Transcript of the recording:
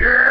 Yeah!